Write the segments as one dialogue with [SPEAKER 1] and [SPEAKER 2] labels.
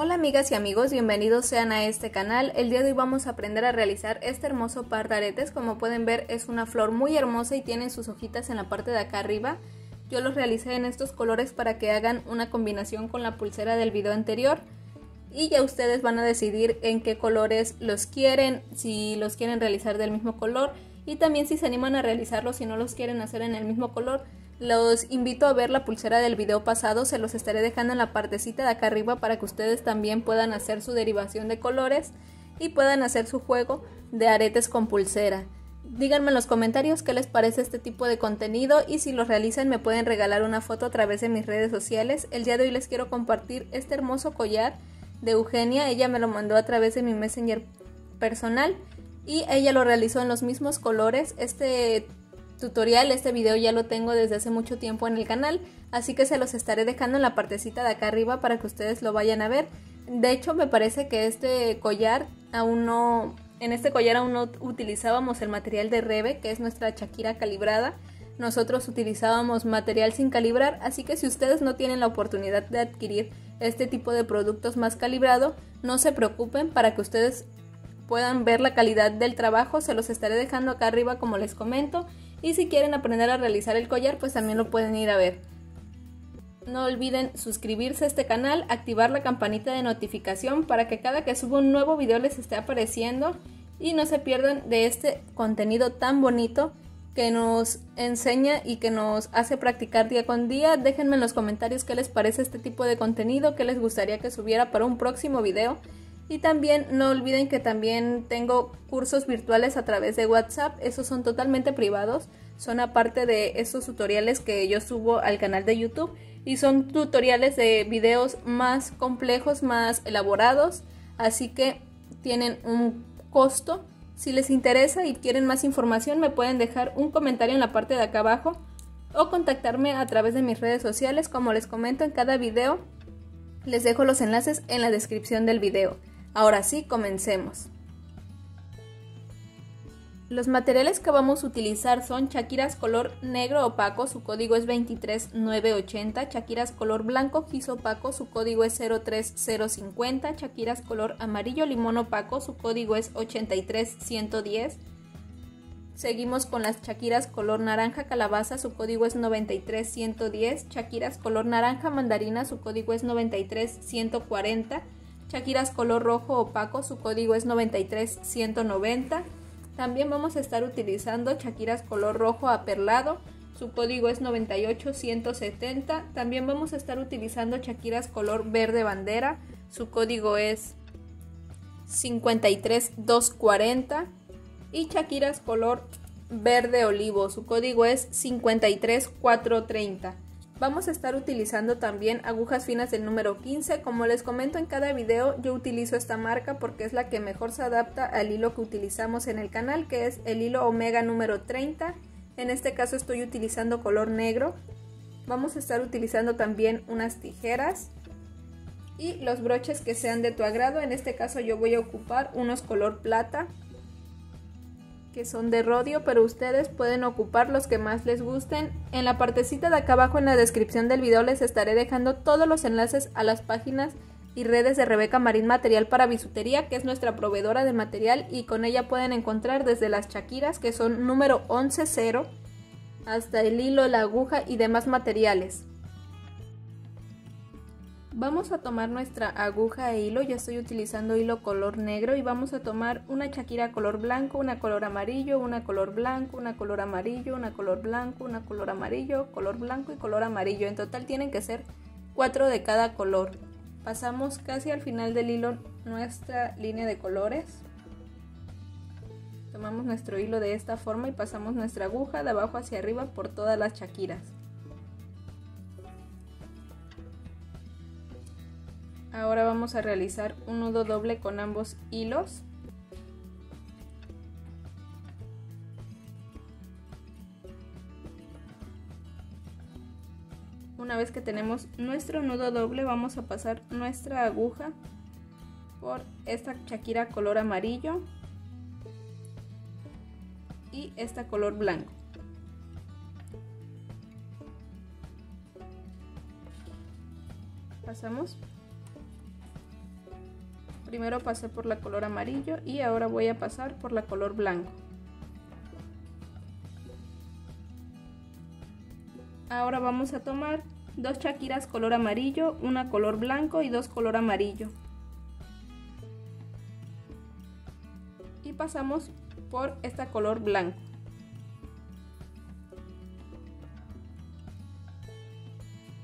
[SPEAKER 1] Hola amigas y amigos, bienvenidos sean a este canal. El día de hoy vamos a aprender a realizar este hermoso par de aretes. Como pueden ver es una flor muy hermosa y tiene sus hojitas en la parte de acá arriba. Yo los realicé en estos colores para que hagan una combinación con la pulsera del video anterior. Y ya ustedes van a decidir en qué colores los quieren, si los quieren realizar del mismo color y también si se animan a realizarlos si no los quieren hacer en el mismo color los invito a ver la pulsera del video pasado, se los estaré dejando en la partecita de acá arriba para que ustedes también puedan hacer su derivación de colores y puedan hacer su juego de aretes con pulsera. Díganme en los comentarios qué les parece este tipo de contenido y si lo realizan me pueden regalar una foto a través de mis redes sociales. El día de hoy les quiero compartir este hermoso collar de Eugenia, ella me lo mandó a través de mi messenger personal y ella lo realizó en los mismos colores. Este tutorial, este video ya lo tengo desde hace mucho tiempo en el canal, así que se los estaré dejando en la partecita de acá arriba para que ustedes lo vayan a ver. De hecho, me parece que este collar aún no... En este collar aún no utilizábamos el material de Rebe, que es nuestra Shakira calibrada. Nosotros utilizábamos material sin calibrar, así que si ustedes no tienen la oportunidad de adquirir este tipo de productos más calibrado, no se preocupen para que ustedes puedan ver la calidad del trabajo, se los estaré dejando acá arriba como les comento y si quieren aprender a realizar el collar, pues también lo pueden ir a ver. No olviden suscribirse a este canal, activar la campanita de notificación para que cada que suba un nuevo video les esté apareciendo y no se pierdan de este contenido tan bonito que nos enseña y que nos hace practicar día con día. Déjenme en los comentarios qué les parece este tipo de contenido, qué les gustaría que subiera para un próximo video. Y también no olviden que también tengo cursos virtuales a través de WhatsApp, esos son totalmente privados, son aparte de esos tutoriales que yo subo al canal de YouTube y son tutoriales de videos más complejos, más elaborados, así que tienen un costo. Si les interesa y quieren más información me pueden dejar un comentario en la parte de acá abajo o contactarme a través de mis redes sociales como les comento en cada video. Les dejo los enlaces en la descripción del video. Ahora sí, comencemos. Los materiales que vamos a utilizar son chaquiras color negro opaco, su código es 23980, chaquiras color blanco gis opaco, su código es 03050, chaquiras color amarillo limón opaco, su código es 83110. Seguimos con las chaquiras color naranja calabaza, su código es 93110, chaquiras color naranja mandarina, su código es 93140. Shakiras color rojo opaco, su código es 93190. También vamos a estar utilizando Shakiras color rojo aperlado, su código es 98170. También vamos a estar utilizando Shakiras color verde bandera, su código es 53240 y Shakiras color verde olivo, su código es 53430. Vamos a estar utilizando también agujas finas del número 15. Como les comento en cada video, yo utilizo esta marca porque es la que mejor se adapta al hilo que utilizamos en el canal, que es el hilo Omega número 30. En este caso estoy utilizando color negro. Vamos a estar utilizando también unas tijeras y los broches que sean de tu agrado. En este caso yo voy a ocupar unos color plata que son de rodio, pero ustedes pueden ocupar los que más les gusten. En la partecita de acá abajo en la descripción del video les estaré dejando todos los enlaces a las páginas y redes de Rebeca Marín Material para Bisutería, que es nuestra proveedora de material y con ella pueden encontrar desde las chaquiras, que son número 110, hasta el hilo, la aguja y demás materiales. Vamos a tomar nuestra aguja e hilo, ya estoy utilizando hilo color negro y vamos a tomar una chaquira color blanco, una color amarillo, una color blanco, una color amarillo, una color blanco, una color amarillo, color blanco y color amarillo. En total tienen que ser cuatro de cada color. Pasamos casi al final del hilo nuestra línea de colores. Tomamos nuestro hilo de esta forma y pasamos nuestra aguja de abajo hacia arriba por todas las chaquiras. Ahora vamos a realizar un nudo doble con ambos hilos. Una vez que tenemos nuestro nudo doble vamos a pasar nuestra aguja por esta chaquira color amarillo y esta color blanco. Pasamos Primero pasé por la color amarillo y ahora voy a pasar por la color blanco. Ahora vamos a tomar dos chaquiras color amarillo, una color blanco y dos color amarillo. Y pasamos por esta color blanco.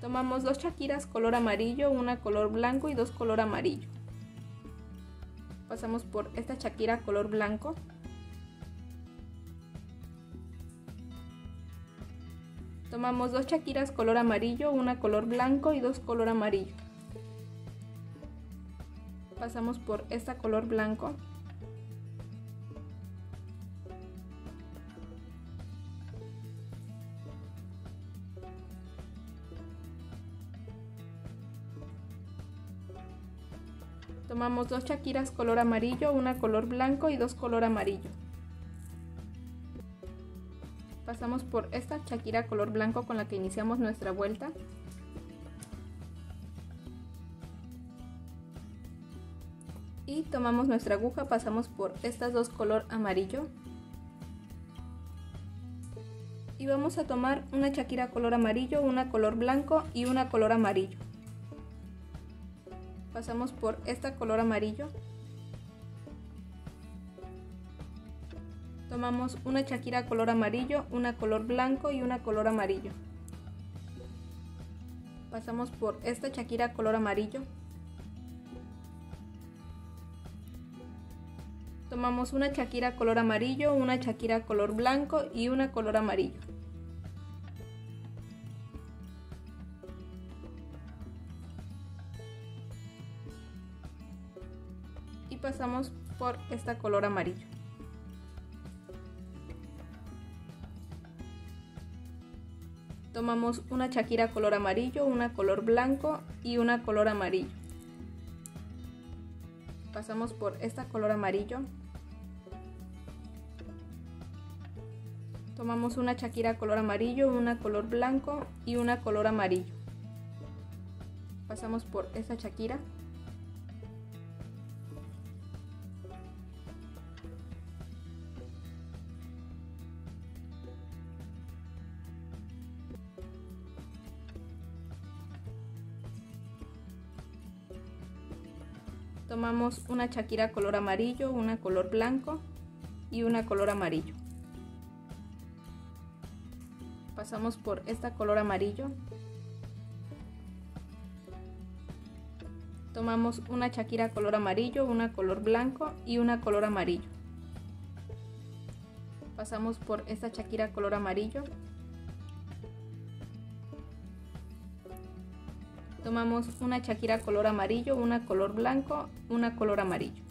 [SPEAKER 1] Tomamos dos chaquiras color amarillo, una color blanco y dos color amarillo. Pasamos por esta chaquira color blanco. Tomamos dos chaquiras color amarillo, una color blanco y dos color amarillo. Pasamos por esta color blanco. Tomamos dos chaquiras color amarillo, una color blanco y dos color amarillo. Pasamos por esta chaquira color blanco con la que iniciamos nuestra vuelta. Y tomamos nuestra aguja, pasamos por estas dos color amarillo. Y vamos a tomar una chaquira color amarillo, una color blanco y una color amarillo pasamos por esta color amarillo. Tomamos una chaquira color amarillo una color blanco y una color amarillo. Pasamos por esta chaquira color amarillo. Tomamos una chaquira color amarillo una chaquira color blanco y una color amarillo pasamos por esta color amarillo. Tomamos una chaquira color amarillo, una color blanco y una color amarillo. Pasamos por esta color amarillo. Tomamos una chaquira color amarillo, una color blanco y una color amarillo. Pasamos por esta chaquira. Tomamos una chaquira color amarillo, una color blanco y una color amarillo. Pasamos por esta color amarillo. Tomamos una chaquira color amarillo, una color blanco y una color amarillo. Pasamos por esta chaquira color amarillo. Tomamos una chaquira color amarillo, una color blanco, una color amarillo.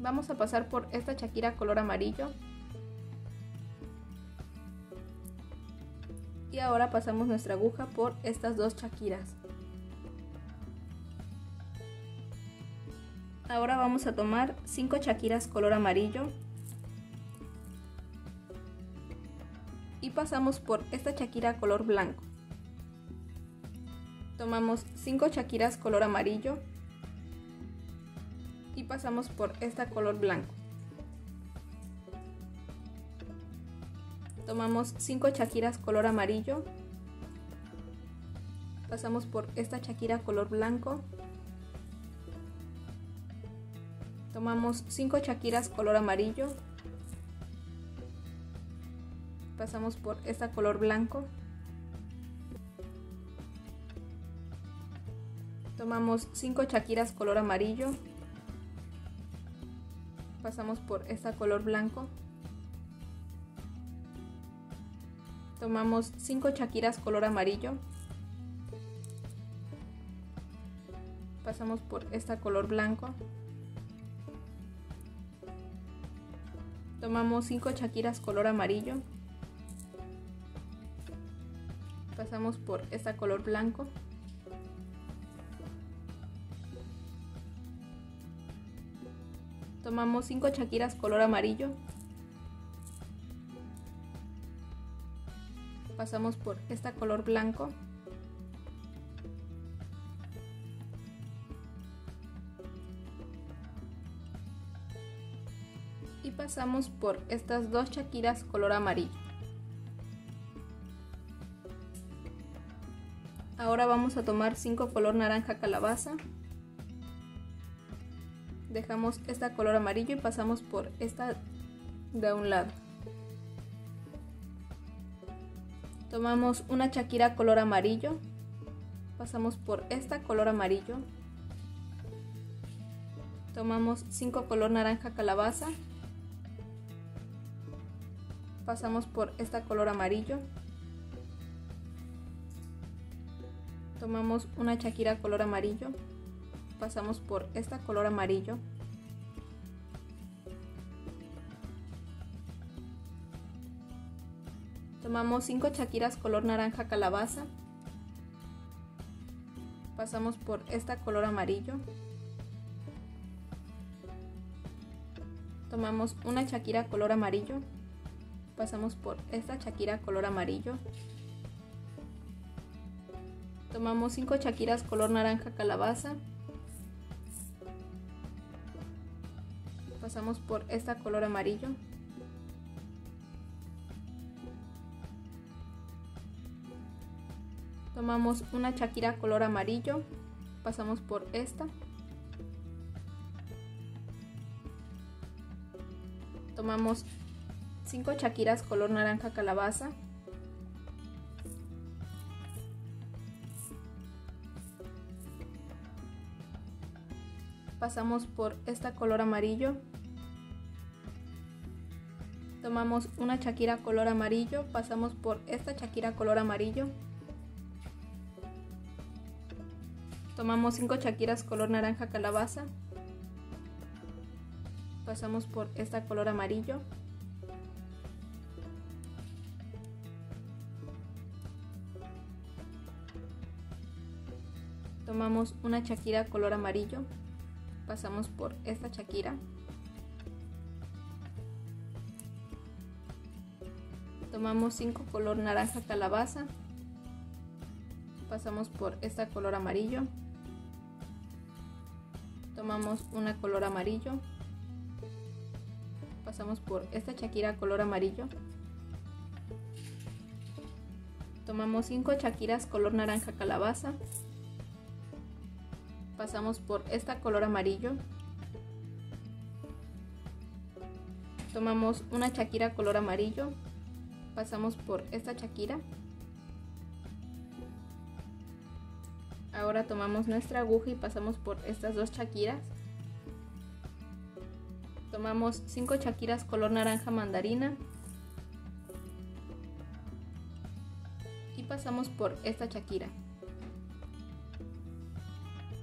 [SPEAKER 1] Vamos a pasar por esta chaquira color amarillo. Y ahora pasamos nuestra aguja por estas dos chaquiras. Ahora vamos a tomar 5 chaquiras color amarillo. Y pasamos por esta chaquira color blanco tomamos 5 chaquiras color amarillo y pasamos por esta color blanco. Tomamos 5 chaquiras color amarillo, pasamos por esta chaquira color blanco, tomamos 5 chaquiras color amarillo, pasamos por esta color blanco, Tomamos 5 chaquiras color amarillo. Pasamos por esta color blanco. Tomamos 5 chaquiras color amarillo. Pasamos por esta color blanco. Tomamos 5 chaquiras color amarillo. Pasamos por esta color blanco. Tomamos 5 chaquiras color amarillo. Pasamos por esta color blanco. Y pasamos por estas dos chaquiras color amarillo. Ahora vamos a tomar 5 color naranja calabaza. Dejamos esta color amarillo y pasamos por esta de un lado. Tomamos una chaquira color amarillo. Pasamos por esta color amarillo. Tomamos 5 color naranja calabaza. Pasamos por esta color amarillo. tomamos una chaquira color amarillo, pasamos por esta color amarillo, tomamos 5 chaquiras color naranja calabaza, pasamos por esta color amarillo, tomamos una chaquira color amarillo, pasamos por esta chaquira color amarillo, Tomamos 5 chaquiras color naranja calabaza. Pasamos por esta color amarillo. Tomamos una chaquira color amarillo. Pasamos por esta. Tomamos 5 chaquiras color naranja calabaza. pasamos por esta color amarillo tomamos una chaquira color amarillo pasamos por esta chaquira color amarillo. Tomamos 5 chaquiras color naranja calabaza. Pasamos por esta color amarillo. Tomamos una chaquira color amarillo. Pasamos por esta chaquira tomamos 5 color naranja calabaza. Pasamos por esta color amarillo. Tomamos una color amarillo. Pasamos por esta chaquira color amarillo. Tomamos 5 chaquiras color naranja calabaza. Pasamos por esta color amarillo. Tomamos una chaquira color amarillo pasamos por esta chaquira ahora tomamos nuestra aguja y pasamos por estas dos chaquiras tomamos 5 chaquiras color naranja mandarina y pasamos por esta chaquira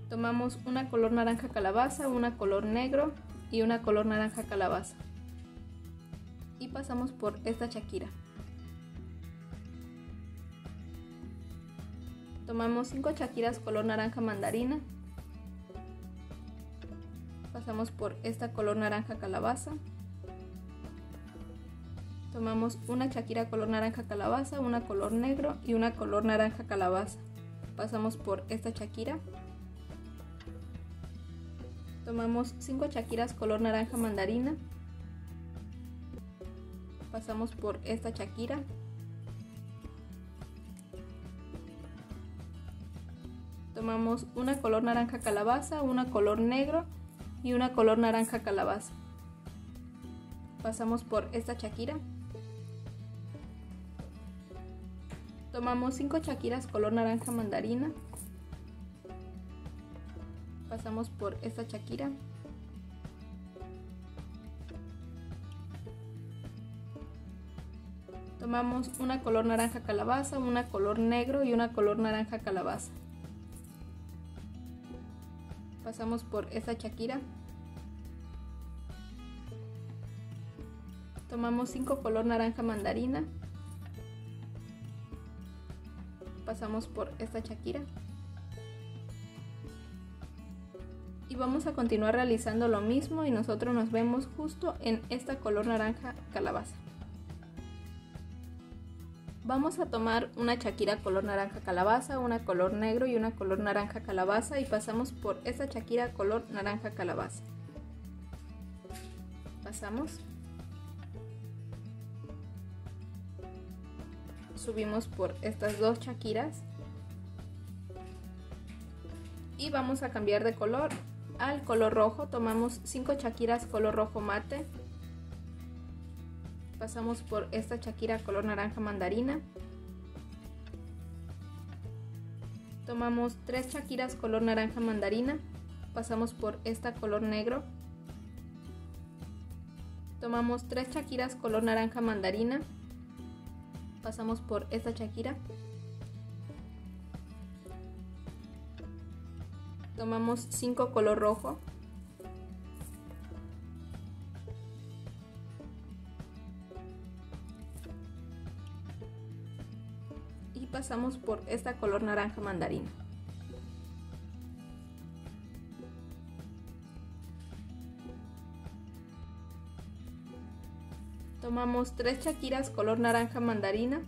[SPEAKER 1] tomamos una color naranja calabaza, una color negro y una color naranja calabaza. Y pasamos por esta chaquira. Tomamos 5 chaquiras color naranja mandarina. Pasamos por esta color naranja calabaza. Tomamos una chaquira color naranja calabaza, una color negro y una color naranja calabaza. Pasamos por esta chaquira Tomamos 5 chaquiras color naranja mandarina. Pasamos por esta chaquira. Tomamos una color naranja calabaza, una color negro y una color naranja calabaza. Pasamos por esta chaquira. Tomamos 5 chaquiras color naranja mandarina pasamos por esta chaquira tomamos una color naranja calabaza una color negro y una color naranja calabaza pasamos por esta chaquira tomamos 5 color naranja mandarina. Pasamos por esta chaquira y vamos a continuar realizando lo mismo y nosotros nos vemos justo en esta color naranja calabaza. Vamos a tomar una chaquira color naranja calabaza, una color negro y una color naranja calabaza y pasamos por esta chaquira color naranja calabaza. Pasamos. Subimos por estas dos chaquiras. Y vamos a cambiar de color al color rojo. Tomamos 5 chaquiras color rojo mate pasamos por esta chaquira color naranja mandarina. Tomamos 3 chaquiras color naranja mandarina. Pasamos por esta color negro. Tomamos 3 chaquiras color naranja mandarina. Pasamos por esta chaquira tomamos 5 color rojo pasamos por esta color naranja mandarina. Tomamos 3 chaquiras color naranja mandarina.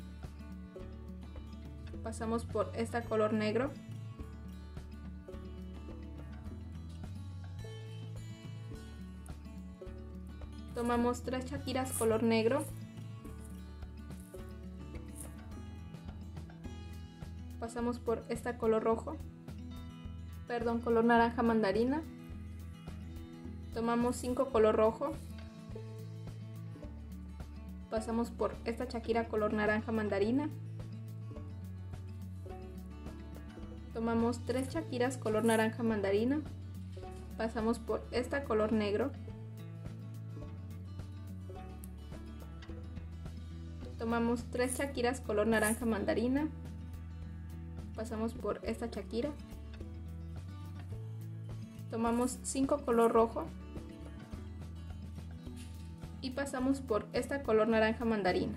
[SPEAKER 1] Pasamos por esta color negro. Tomamos tres chaquiras color negro pasamos por esta color rojo perdón color naranja mandarina. Tomamos 5 color rojo. Pasamos por esta chaquira color naranja mandarina. Tomamos tres chaquiras color naranja mandarina. Pasamos por esta color negro. Tomamos tres chaquiras color naranja mandarina pasamos por esta chaquira tomamos 5 color rojo. Y pasamos por esta color naranja mandarina.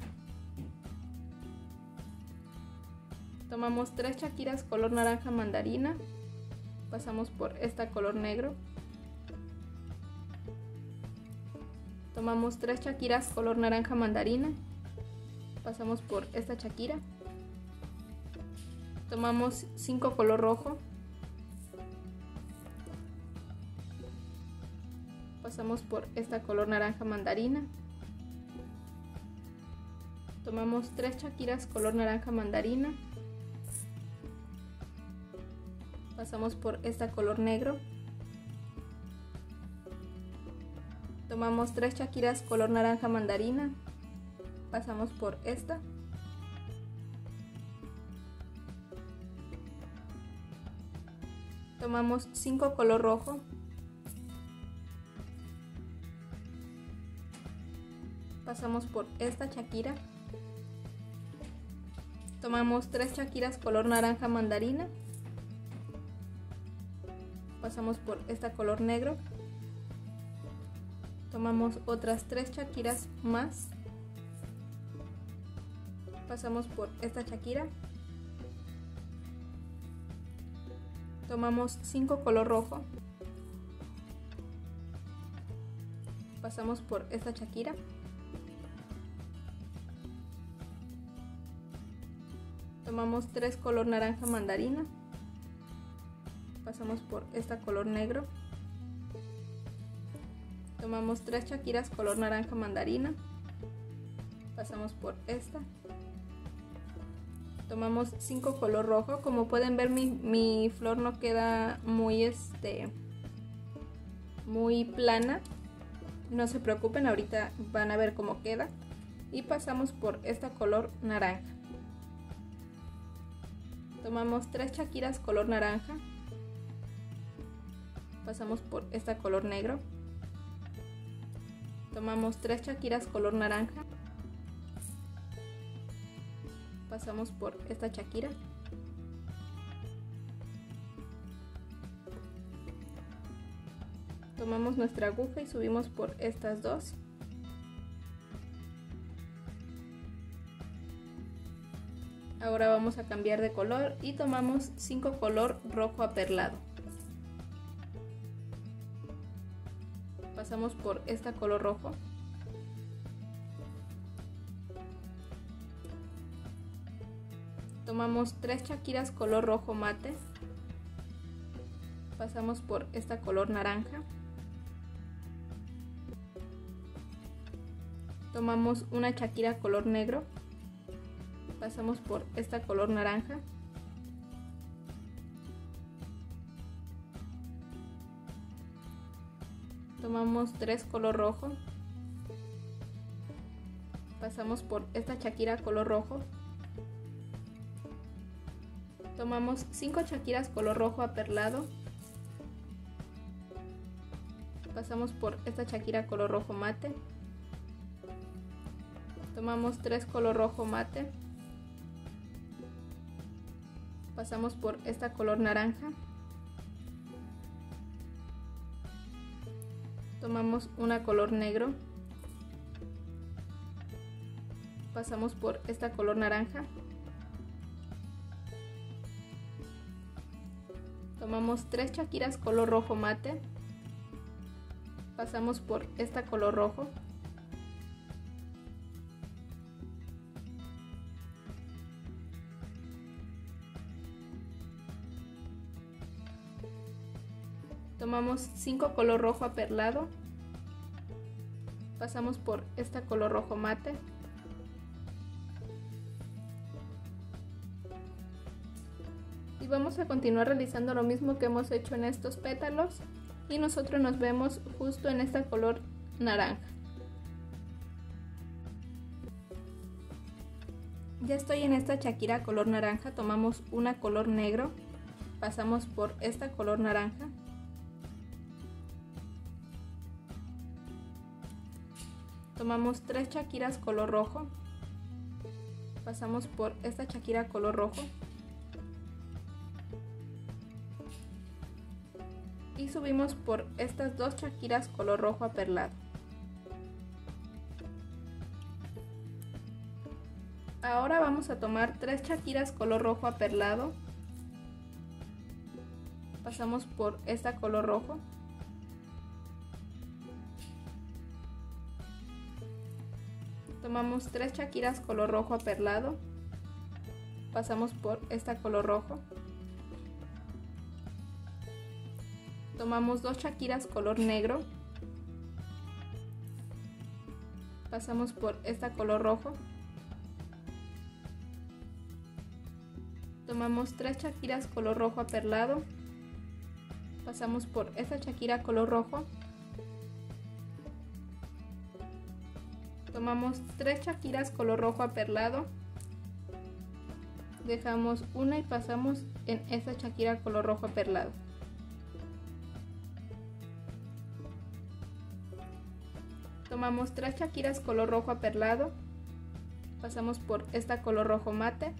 [SPEAKER 1] Tomamos tres chaquiras color naranja mandarina. Pasamos por esta color negro. Tomamos tres chaquiras color naranja mandarina. Pasamos por esta chaquira tomamos 5 color rojo. Pasamos por esta color naranja mandarina. Tomamos tres chaquiras color naranja mandarina. Pasamos por esta color negro. Tomamos tres chaquiras color naranja mandarina. Pasamos por esta tomamos 5 color rojo. Pasamos por esta chaquira tomamos tres chaquiras color naranja mandarina. Pasamos por esta color negro. Tomamos otras tres chaquiras más. Pasamos por esta chaquira tomamos 5 color rojo. Pasamos por esta chaquira tomamos 3 color naranja mandarina. Pasamos por esta color negro. Tomamos 3 chaquiras color naranja mandarina. Pasamos por esta tomamos 5 color rojo. Como pueden ver mi, flor no queda muy este muy plana. No se preocupen ahorita van a ver cómo queda. Y pasamos por esta color naranja. Tomamos tres chaquiras color naranja. Pasamos por esta color negro. Tomamos tres chaquiras color naranja pasamos por esta chaquira tomamos nuestra aguja y subimos por estas dos. Ahora vamos a cambiar de color y tomamos 5 color rojo aperlado. Pasamos por esta color rojo tomamos tres chaquiras color rojo mate. Pasamos por esta color naranja. Tomamos una chaquira color negro. Pasamos por esta color naranja. Tomamos tres color rojo. Pasamos por esta Shakira color rojo tomamos 5 Shakiras color rojo aperlado. Pasamos por esta Shakira color rojo mate. Tomamos 3 color rojo mate. Pasamos por esta color naranja. Tomamos una color negro. Pasamos por esta color naranja tomamos tres chaquiras color rojo mate. Pasamos por esta color rojo. Tomamos 5 color rojo aperlado. Pasamos por esta color rojo mate vamos a continuar realizando lo mismo que hemos hecho en estos pétalos y nosotros nos vemos justo en esta color naranja. Ya estoy en esta chaquira color naranja tomamos una color negro pasamos por esta color naranja. Tomamos tres chaquiras color rojo pasamos por esta chaquira color rojo y subimos por estas dos chaquiras color rojo aperlado. Ahora vamos a tomar tres chaquiras color rojo aperlado. Pasamos por esta color rojo. Tomamos tres chaquiras color rojo aperlado. Pasamos por esta color rojo tomamos dos chaquiras color negro. Pasamos por esta color rojo. Tomamos tres chaquiras color rojo aperlado. Pasamos por esta chaquira color rojo. Tomamos tres chaquiras color rojo aperlado. Dejamos una y pasamos en esta chaquira color rojo aperlado tomamos tres chaquiras color rojo aperlado. Pasamos por esta color rojo mate.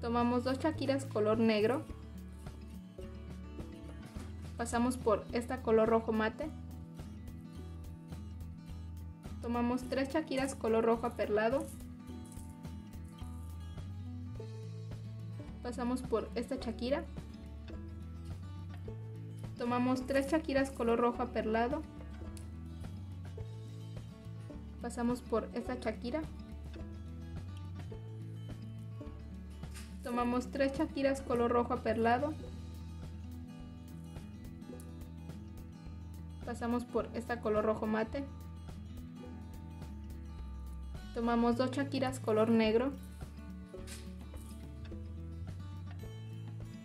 [SPEAKER 1] Tomamos dos chaquiras color negro. Pasamos por esta color rojo mate. Tomamos tres chaquiras color rojo aperlado. Pasamos por esta chaquira tomamos tres chaquiras color rojo aperlado pasamos por esta chaquira tomamos tres chaquiras color rojo aperlado pasamos por esta color rojo mate Tomamos dos chaquiras color negro.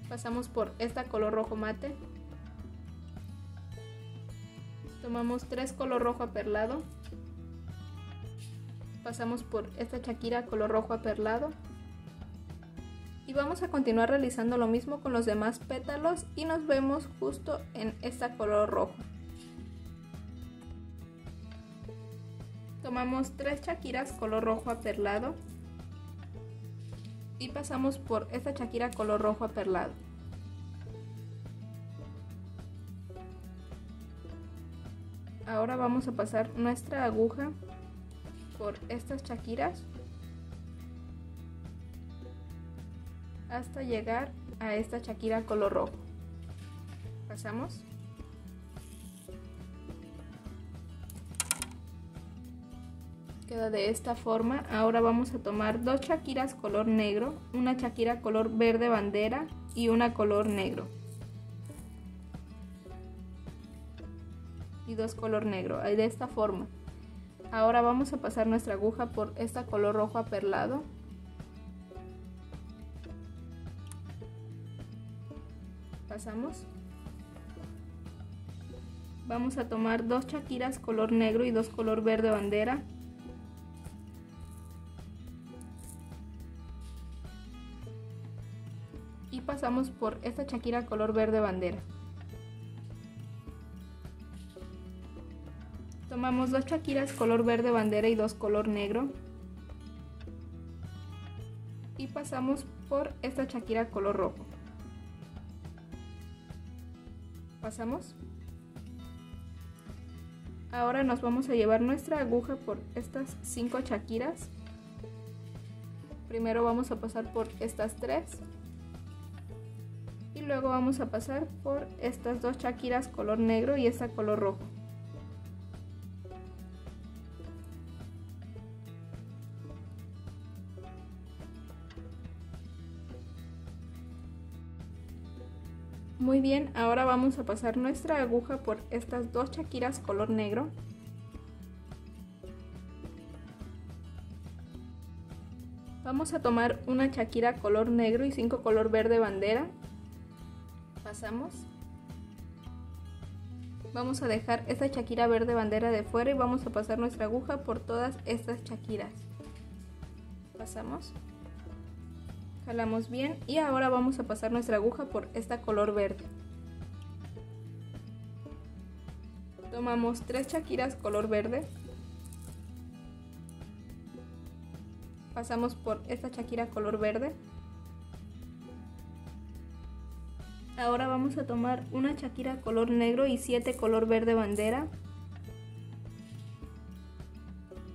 [SPEAKER 1] Pasamos por esta color rojo mate. Tomamos tres color rojo aperlado. Pasamos por esta chaquira color rojo aperlado. Y vamos a continuar realizando lo mismo con los demás pétalos y nos vemos justo en esta color rojo. Tomamos tres chaquiras color rojo aperlado y pasamos por esta chaquira color rojo aperlado. Ahora vamos a pasar nuestra aguja por estas chaquiras hasta llegar a esta chaquira color rojo. Pasamos. queda de esta forma ahora vamos a tomar dos chaquiras color negro una chaquira color verde bandera y una color negro y dos color negro de esta forma Ahora vamos a pasar nuestra aguja por esta color rojo aperlado. Pasamos. Vamos a tomar dos chaquiras color negro y dos color verde bandera. Y pasamos por esta chaquira color verde bandera. Tomamos dos chaquiras color verde bandera y dos color negro. Y pasamos por esta chaquira color rojo. Pasamos. Ahora nos vamos a llevar nuestra aguja por estas cinco chaquiras. Primero vamos a pasar por estas tres. Y luego vamos a pasar por estas dos chaquiras color negro y esta color rojo. Muy bien, ahora vamos a pasar nuestra aguja por estas dos chaquiras color negro. Vamos a tomar una chaquira color negro y cinco color verde bandera. Pasamos. Vamos a dejar esta chaquira verde bandera de fuera y vamos a pasar nuestra aguja por todas estas chaquiras. Pasamos jalamos bien y ahora vamos a pasar nuestra aguja por esta color verde. Tomamos tres chaquiras color verde. Pasamos por esta chaquira color verde. Ahora vamos a tomar una chaquira color negro y siete color verde bandera.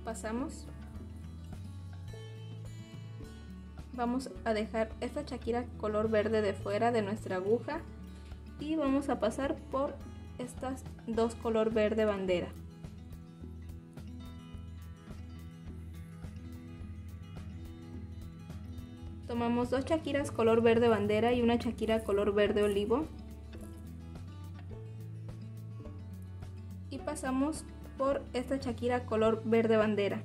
[SPEAKER 1] Pasamos vamos a dejar esta chaquira color verde de fuera de nuestra aguja y vamos a pasar por estas dos color verde bandera. Tomamos dos chaquiras color verde bandera y una chaquira color verde olivo. Y pasamos por esta chaquira color verde bandera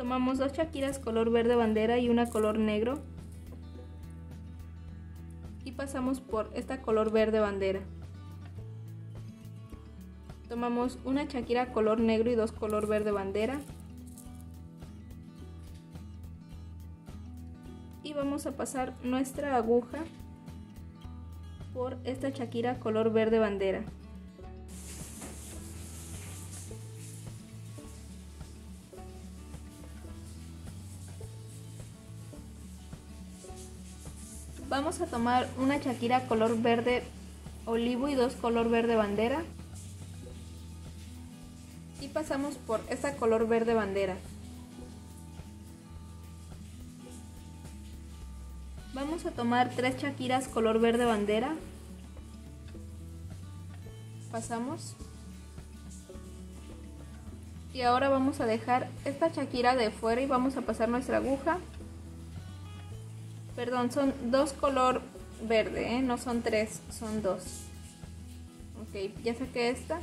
[SPEAKER 1] Tomamos dos chaquiras color verde bandera y una color negro. Y pasamos por esta color verde bandera. Tomamos una chaquira color negro y dos color verde bandera. Y vamos a pasar nuestra aguja por esta chaquira color verde bandera. Vamos a tomar una chaquira color verde olivo y dos color verde bandera. Y pasamos por esta color verde bandera. Vamos a tomar tres chaquiras color verde bandera. Pasamos. Y ahora vamos a dejar esta chaquira de fuera y vamos a pasar nuestra aguja Perdón, son dos color verde, ¿eh? no son tres, son dos. Ok, ya saqué esta.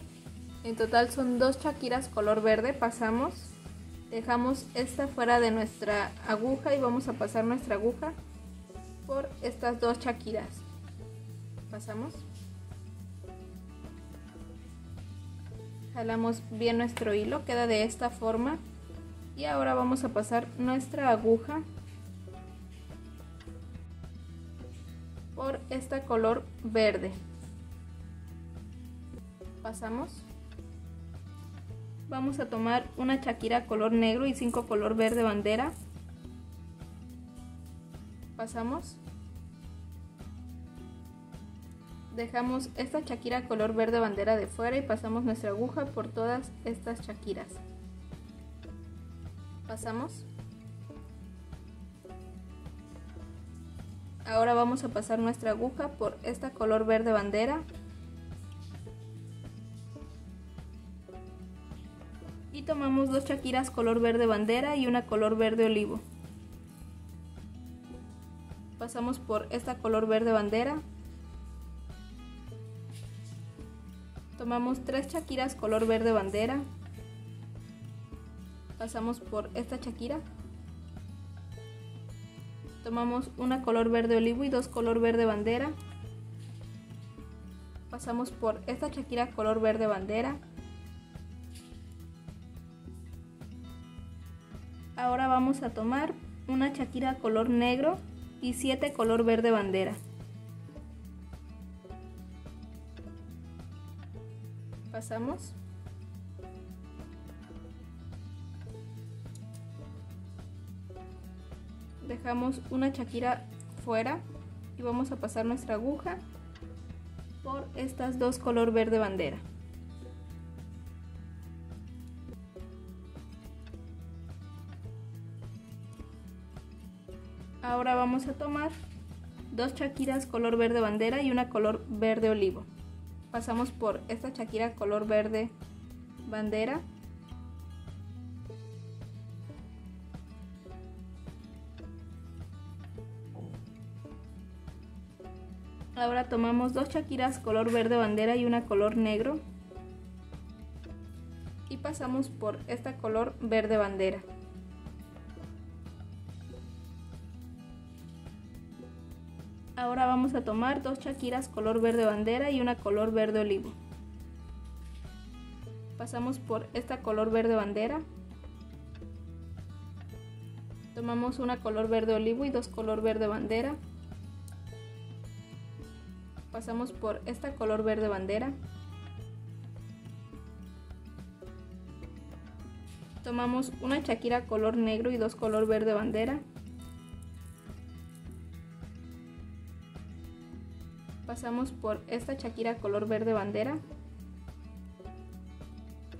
[SPEAKER 1] En total son dos chaquiras color verde. Pasamos, dejamos esta fuera de nuestra aguja y vamos a pasar nuestra aguja por estas dos chaquiras. Pasamos. Jalamos bien nuestro hilo, queda de esta forma. Y ahora vamos a pasar nuestra aguja por este color verde. Pasamos. Vamos a tomar una chaquira color negro y 5 color verde bandera. Pasamos. Dejamos esta chaquira color verde bandera de fuera y pasamos nuestra aguja por todas estas chaquiras. Pasamos. Ahora vamos a pasar nuestra aguja por esta color verde bandera. Y tomamos dos chaquiras color verde bandera y una color verde olivo. Pasamos por esta color verde bandera. Tomamos tres chaquiras color verde bandera. Pasamos por esta chaquira. Tomamos una color verde olivo y dos color verde bandera. Pasamos por esta chaquira color verde bandera. Ahora vamos a tomar una chaquira color negro y 7 color verde bandera. Pasamos. Dejamos una chaquira fuera y vamos a pasar nuestra aguja por estas dos color verde bandera. Ahora vamos a tomar dos chaquiras color verde bandera y una color verde olivo. Pasamos por esta chaquira color verde bandera. Ahora tomamos dos chaquiras color verde bandera y una color negro. Y pasamos por esta color verde bandera. Ahora vamos a tomar dos chaquiras color verde bandera y una color verde olivo. Pasamos por esta color verde bandera. Tomamos una color verde olivo y dos color verde bandera. Pasamos por esta color verde bandera. Tomamos una chaquira color negro y dos color verde bandera. pasamos por esta chaquira color verde bandera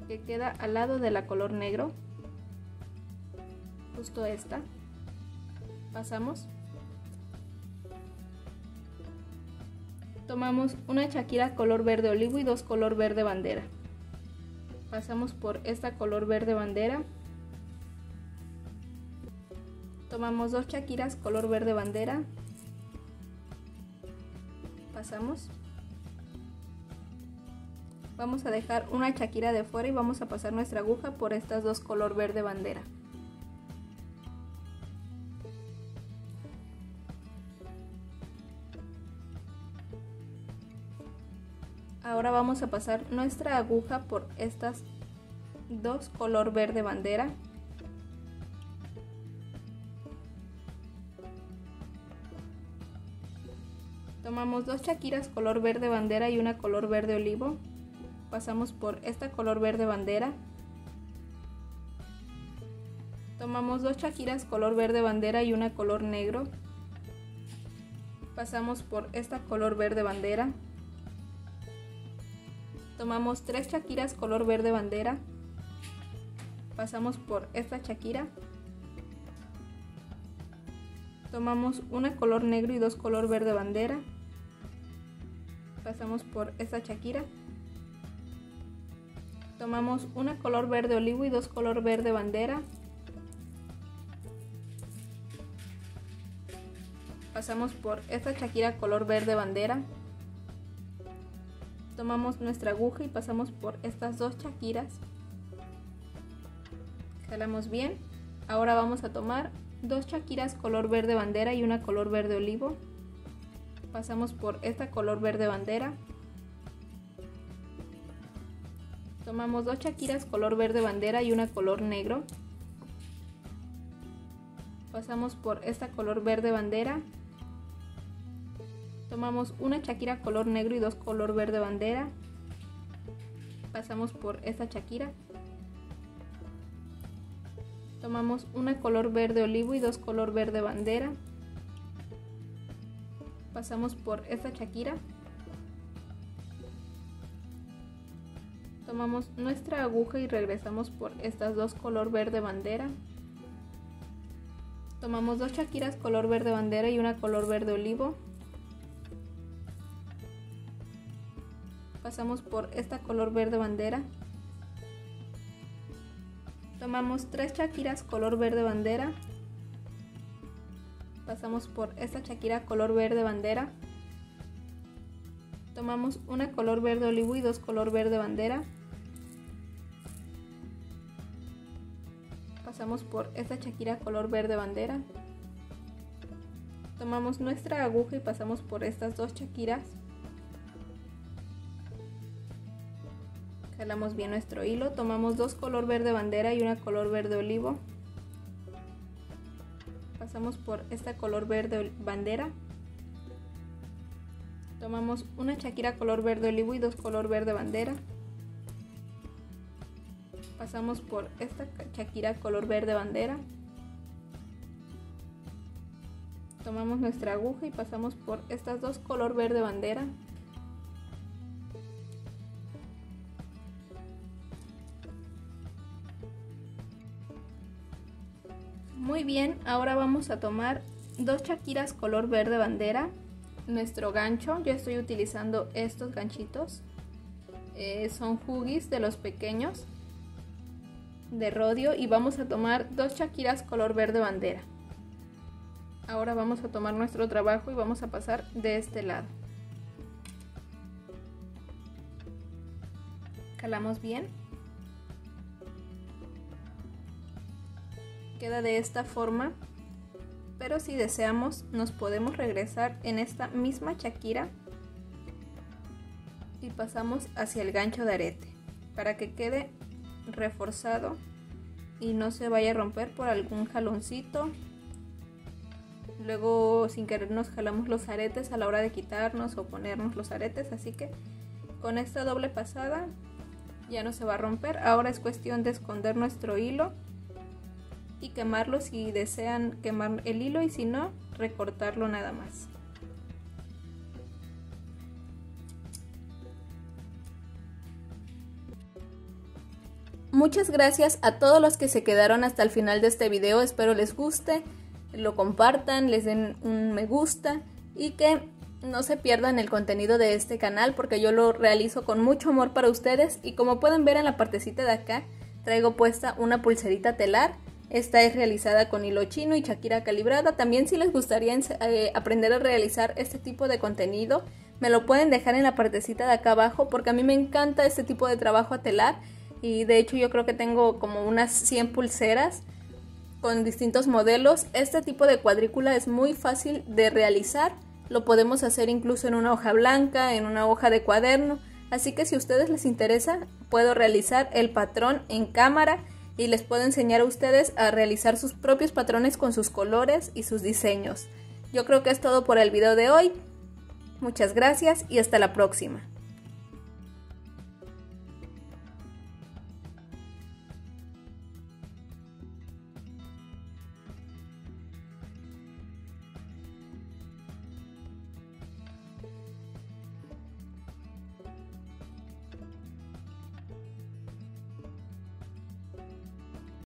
[SPEAKER 1] que queda al lado de la color negro justo esta pasamos tomamos una chaquira color verde olivo y dos color verde bandera. Pasamos por esta color verde bandera. Tomamos dos chaquiras color verde bandera. Pasamos. Vamos a dejar una chaquira de fuera y vamos a pasar nuestra aguja por estas dos color verde bandera ahora vamos a pasar nuestra aguja por estas dos color verde bandera Tomamos dos chaquiras color verde bandera y una color verde olivo. Pasamos por esta color verde bandera. Tomamos dos chaquiras color verde bandera y una color negro. Pasamos por esta color verde bandera. Tomamos tres chaquiras color verde bandera. Pasamos por esta chaquira. Tomamos una color negro y dos color verde bandera pasamos por esta chaquira tomamos una color verde olivo y dos color verde bandera pasamos por esta chaquira color verde bandera tomamos nuestra aguja y pasamos por estas dos chaquiras. Jalamos bien. Ahora vamos a tomar dos chaquiras color verde bandera y una color verde olivo. Pasamos por esta color verde bandera. Tomamos dos chaquiras color verde bandera y una color negro. Pasamos por esta color verde bandera tomamos una chaquira color negro y dos color verde bandera. Pasamos por esta chaquira tomamos una color verde olivo y dos color verde bandera. Pasamos por esta chaquira tomamos nuestra aguja y regresamos por estas dos color verde bandera. Tomamos dos chaquiras color verde bandera y una color verde olivo pasamos por esta color verde bandera tomamos tres chaquiras color verde bandera pasamos por esta chaquira color verde bandera Tomamos una color verde olivo y dos color verde bandera. Pasamos por esta chaquira color verde bandera. Tomamos nuestra aguja y pasamos por estas dos chaquiras. Bien nuestro hilo, tomamos dos color verde bandera y una color verde olivo. Pasamos por esta color verde bandera Tomamos una Shakira color verde olivo y dos color verde bandera. Pasamos por esta Shakira color verde bandera. Tomamos nuestra aguja y pasamos por estas dos color verde bandera. Muy bien, ahora vamos a tomar dos chaquiras color verde bandera nuestro gancho. Yo estoy utilizando estos ganchitos. Eh, son huggies de los pequeños de rodio y vamos a tomar dos chaquiras color verde bandera. Ahora vamos a tomar nuestro trabajo y vamos a pasar de este lado. Calamos bien. Queda de esta forma pero si deseamos nos podemos regresar en esta misma chaquira y pasamos hacia el gancho de arete para que quede reforzado y no se vaya a romper por algún jaloncito. Luego sin querer nos jalamos los aretes a la hora de quitarnos o ponernos los aretes así que con esta doble pasada ya no se va a romper. Ahora es cuestión de esconder nuestro hilo y quemarlo si desean quemar el hilo y si no, recortarlo nada más. Muchas gracias a todos los que se quedaron hasta el final de este video, espero les guste, lo compartan, les den un me gusta y que no se pierdan el contenido de este canal porque yo lo realizo con mucho amor para ustedes y como pueden ver en la partecita de acá traigo puesta una pulserita telar esta es realizada con hilo chino y Shakira calibrada. También si les gustaría eh, aprender a realizar este tipo de contenido, me lo pueden dejar en la partecita de acá abajo porque a mí me encanta este tipo de trabajo a telar y de hecho yo creo que tengo como unas 100 pulseras con distintos modelos. Este tipo de cuadrícula es muy fácil de realizar. Lo podemos hacer incluso en una hoja blanca, en una hoja de cuaderno. Así que si a ustedes les interesa, puedo realizar el patrón en cámara y les puedo enseñar a ustedes a realizar sus propios patrones con sus colores y sus diseños. Yo creo que es todo por el video de hoy. Muchas gracias y hasta la próxima.